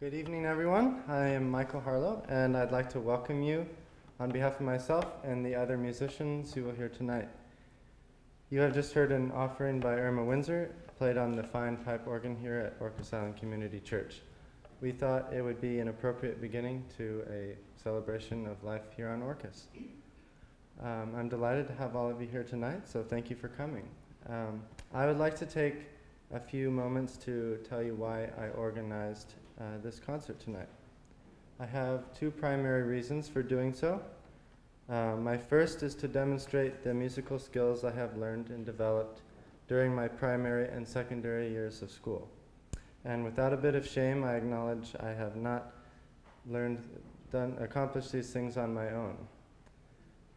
Good evening, everyone. I am Michael Harlow, and I'd like to welcome you on behalf of myself and the other musicians you will hear tonight. You have just heard an offering by Erma Windsor, played on the fine pipe organ here at Orcas Island Community Church. We thought it would be an appropriate beginning to a celebration of life here on Orcas. Um, I'm delighted to have all of you here tonight, so thank you for coming. Um, I would like to take a few moments to tell you why I organized uh, this concert tonight. I have two primary reasons for doing so. Uh, my first is to demonstrate the musical skills I have learned and developed during my primary and secondary years of school. And without a bit of shame, I acknowledge I have not learned, done, accomplished these things on my own.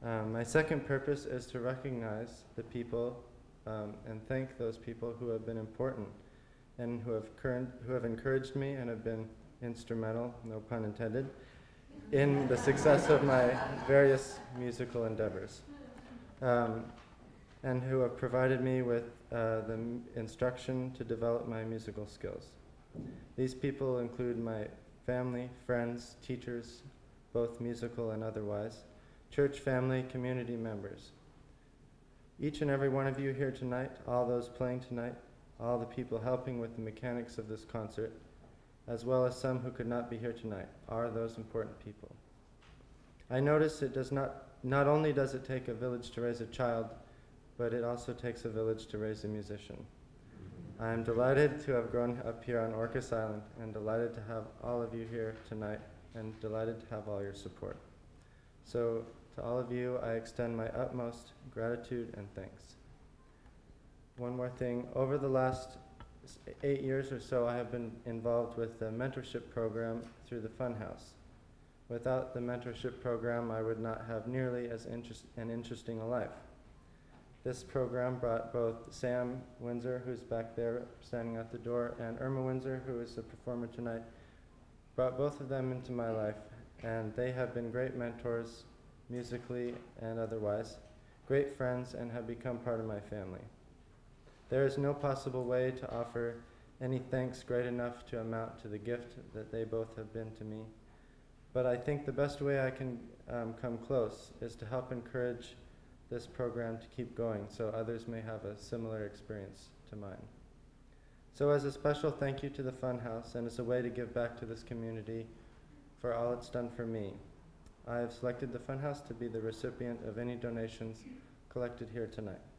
Um, my second purpose is to recognize the people um, and thank those people who have been important and who have, who have encouraged me and have been instrumental, no pun intended, in the success of my various musical endeavors, um, and who have provided me with uh, the instruction to develop my musical skills. These people include my family, friends, teachers, both musical and otherwise, church family, community members. Each and every one of you here tonight, all those playing tonight, all the people helping with the mechanics of this concert, as well as some who could not be here tonight, are those important people. I notice it does not, not only does it take a village to raise a child, but it also takes a village to raise a musician. I am delighted to have grown up here on Orcas Island and delighted to have all of you here tonight and delighted to have all your support. So, to all of you, I extend my utmost gratitude and thanks one more thing. Over the last eight years or so, I have been involved with the mentorship program through the Funhouse. Without the mentorship program, I would not have nearly as interest an interesting a life. This program brought both Sam Windsor, who's back there standing at the door, and Erma Windsor, who is the performer tonight, brought both of them into my life, and they have been great mentors, musically and otherwise, great friends, and have become part of my family. There is no possible way to offer any thanks great enough to amount to the gift that they both have been to me. But I think the best way I can um, come close is to help encourage this program to keep going so others may have a similar experience to mine. So, as a special thank you to the Funhouse and as a way to give back to this community for all it's done for me, I have selected the Funhouse to be the recipient of any donations collected here tonight.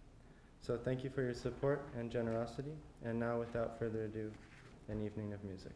So thank you for your support and generosity. And now, without further ado, an evening of music.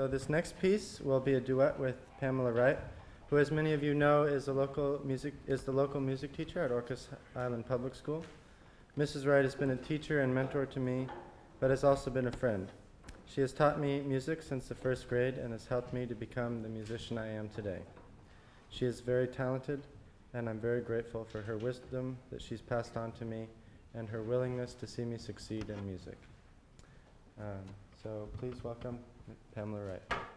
So this next piece will be a duet with Pamela Wright, who, as many of you know, is a local music is the local music teacher at Orcas Island Public School. Mrs. Wright has been a teacher and mentor to me, but has also been a friend. She has taught me music since the first grade and has helped me to become the musician I am today. She is very talented, and I'm very grateful for her wisdom that she's passed on to me and her willingness to see me succeed in music. Um, so please welcome Pamela Wright.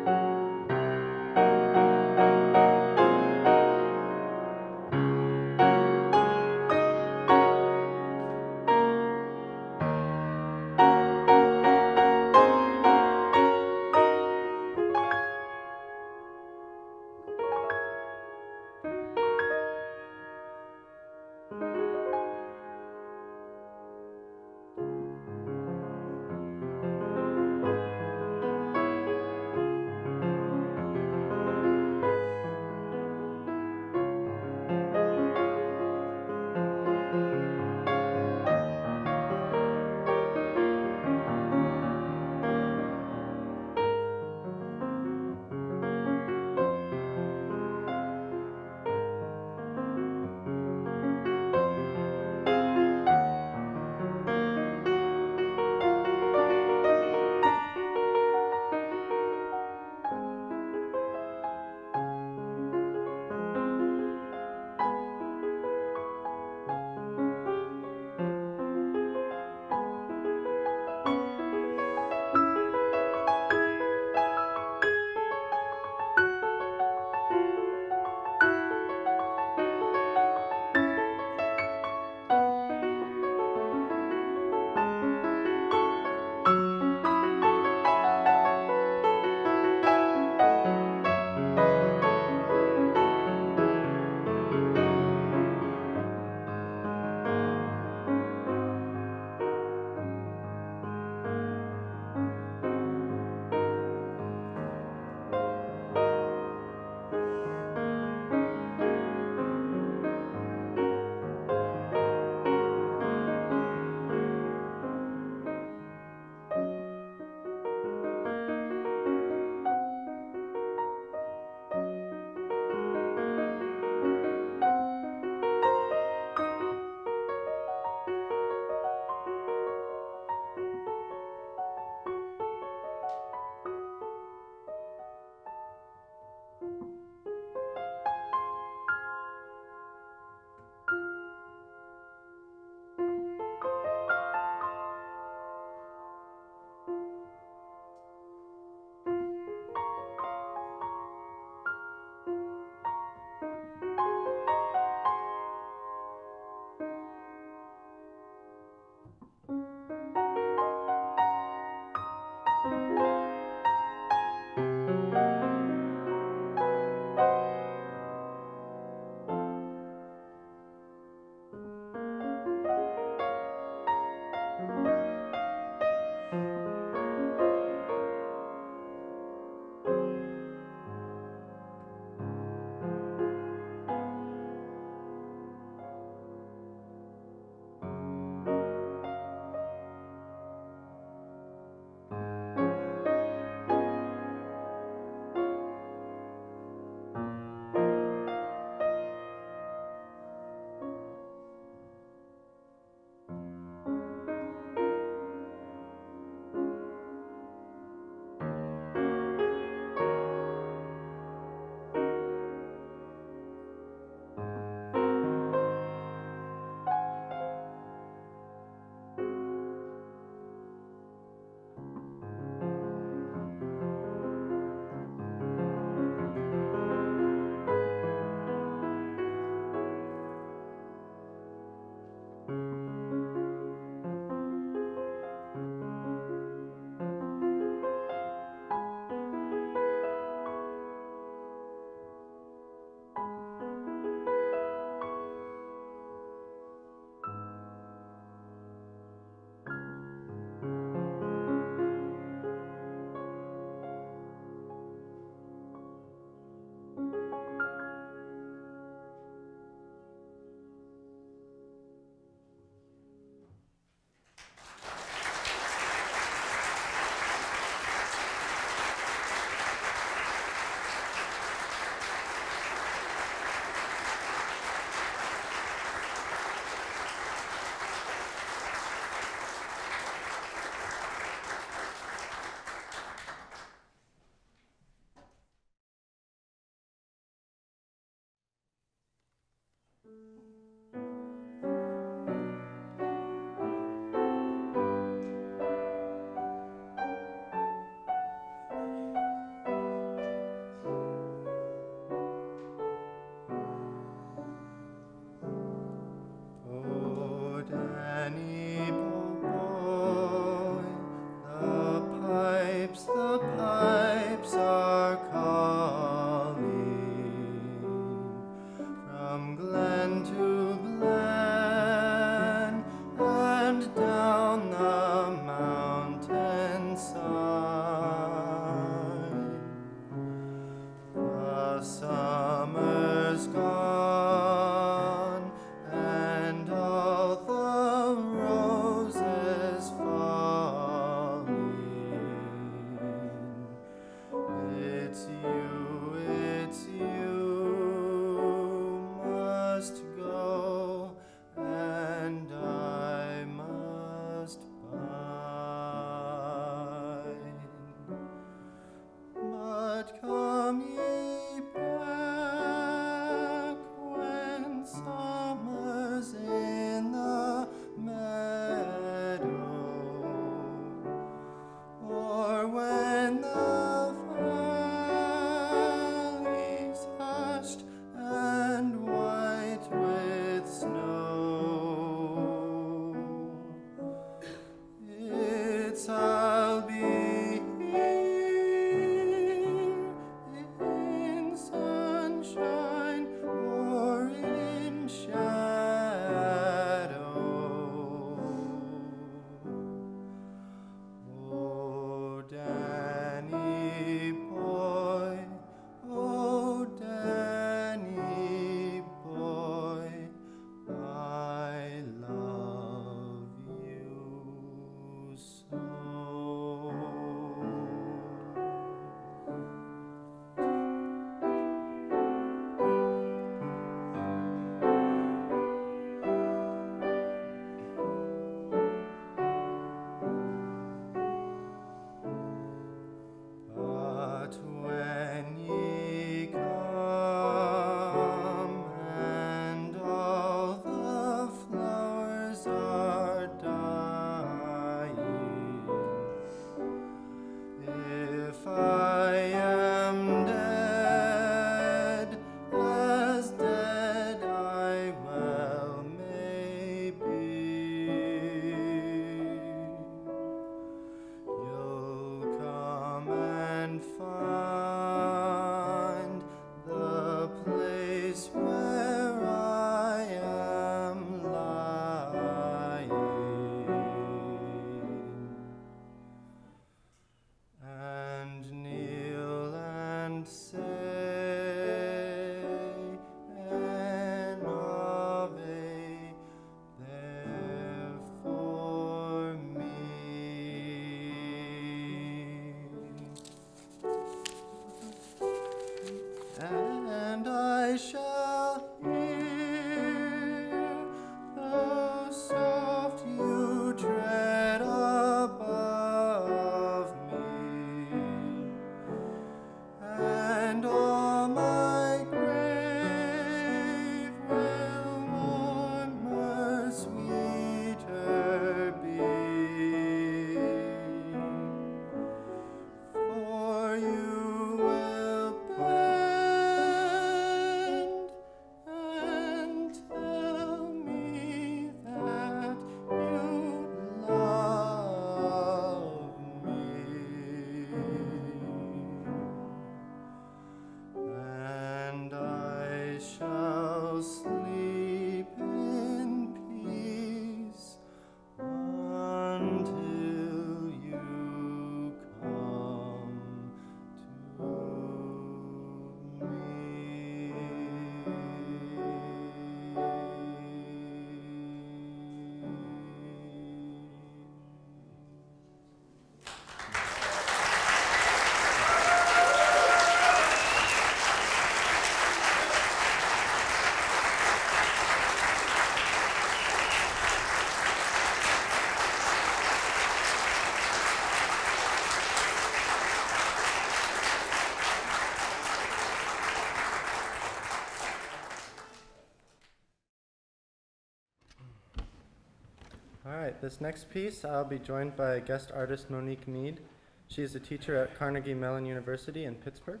Right, this next piece, I'll be joined by guest artist Monique Mead. She is a teacher at Carnegie Mellon University in Pittsburgh,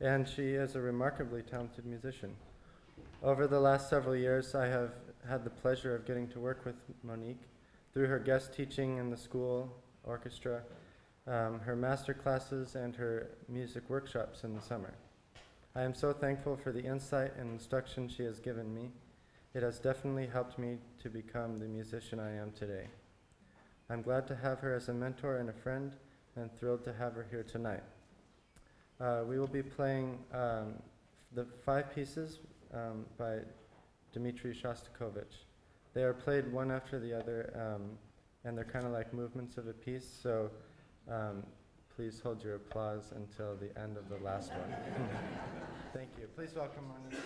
and she is a remarkably talented musician. Over the last several years, I have had the pleasure of getting to work with Monique through her guest teaching in the school orchestra, um, her master classes, and her music workshops in the summer. I am so thankful for the insight and instruction she has given me. It has definitely helped me to become the musician I am today. I'm glad to have her as a mentor and a friend, and thrilled to have her here tonight. Uh, we will be playing um, the five pieces um, by Dmitri Shostakovich. They are played one after the other, um, and they're kind of like movements of a piece, so um, please hold your applause until the end of the last one. Thank you. Please welcome Monique.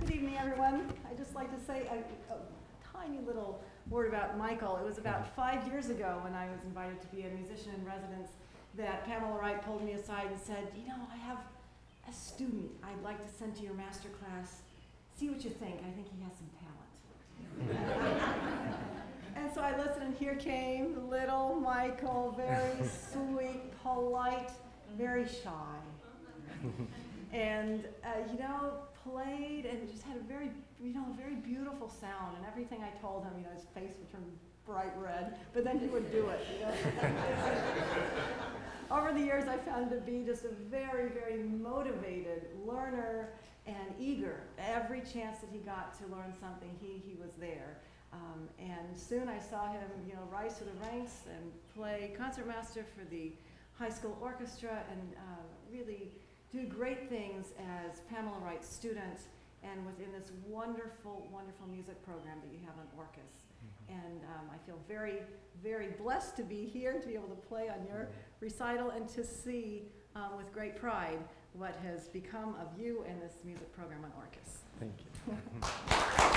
Good evening, everyone. I'd just like to say a, a tiny little word about Michael. It was about five years ago when I was invited to be a musician in residence that Pamela Wright pulled me aside and said, You know, I have a student I'd like to send to your master class. See what you think. I think he has some talent. and so I listened, and here came little Michael, very sweet, polite, very shy and uh, you know played and just had a very you know a very beautiful sound and everything I told him you know his face would turn bright red but then he would do it you know? Over the years I found him to be just a very very motivated learner and eager. Every chance that he got to learn something he he was there. Um, and soon I saw him you know rise to the ranks and play concertmaster for the high school orchestra and uh, really do great things as Pamela Wright's student and within this wonderful, wonderful music program that you have on Orcas. And um, I feel very, very blessed to be here, to be able to play on your recital and to see um, with great pride what has become of you and this music program on Orcas. Thank you.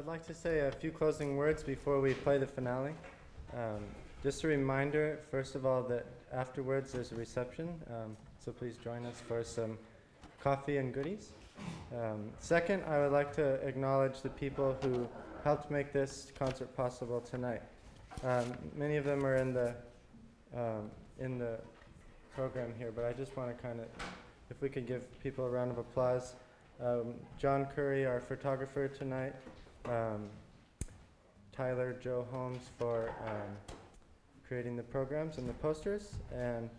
I'd like to say a few closing words before we play the finale. Um, just a reminder, first of all, that afterwards there's a reception, um, so please join us for some coffee and goodies. Um, second, I would like to acknowledge the people who helped make this concert possible tonight. Um, many of them are in the um, in the program here, but I just want to kind of, if we could give people a round of applause. Um, John Curry, our photographer tonight. Um, Tyler Joe Holmes for um, creating the programs and the posters, and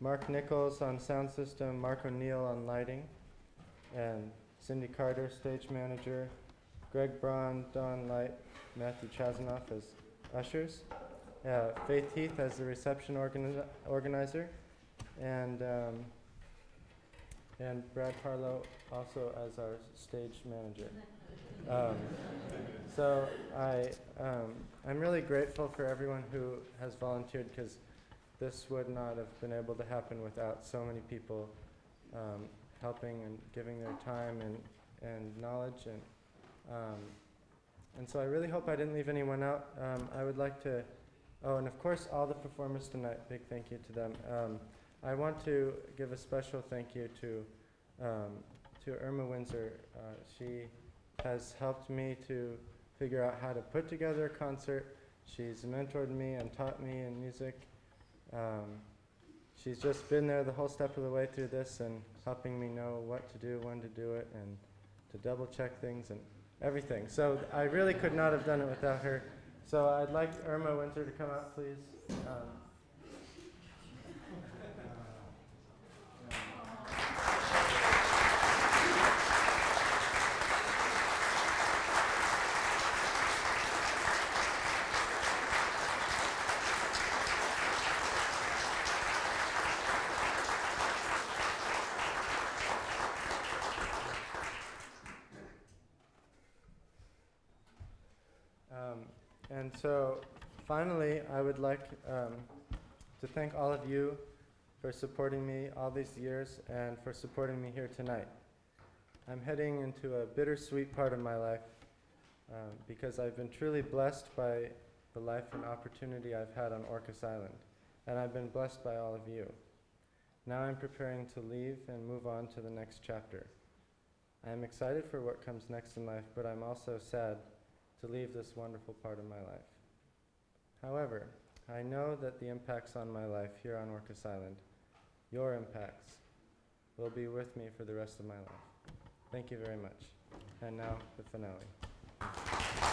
Mark Nichols on sound system, Mark O'Neill on lighting, and Cindy Carter, stage manager, Greg Braun, Don Light, Matthew Chazanoff as ushers, uh, Faith Heath as the reception organi- organizer, and um, and Brad Harlow also as our stage manager. Um, so I, um, I'm really grateful for everyone who has volunteered because this would not have been able to happen without so many people um, helping and giving their time and, and knowledge and um, and so I really hope I didn't leave anyone out. Um, I would like to, oh, and of course all the performers tonight. Big thank you to them. Um, I want to give a special thank you to to Erma Windsor. Uh, she has helped me to figure out how to put together a concert. She's mentored me and taught me in music. Um, she's just been there the whole step of the way through this and helping me know what to do, when to do it, and to double check things and everything. So I really could not have done it without her. So I'd like Erma Windsor to come out, please. Um, and so, finally, I would like um, to thank all of you for supporting me all these years and for supporting me here tonight. I'm heading into a bittersweet part of my life um, because I've been truly blessed by the life and opportunity I've had on Orcas Island, and I've been blessed by all of you. Now I'm preparing to leave and move on to the next chapter. I am excited for what comes next in life, but I'm also sad to leave this wonderful part of my life. However, I know that the impacts on my life here on Orcas Island, your impacts, will be with me for the rest of my life. Thank you very much. And now, the finale.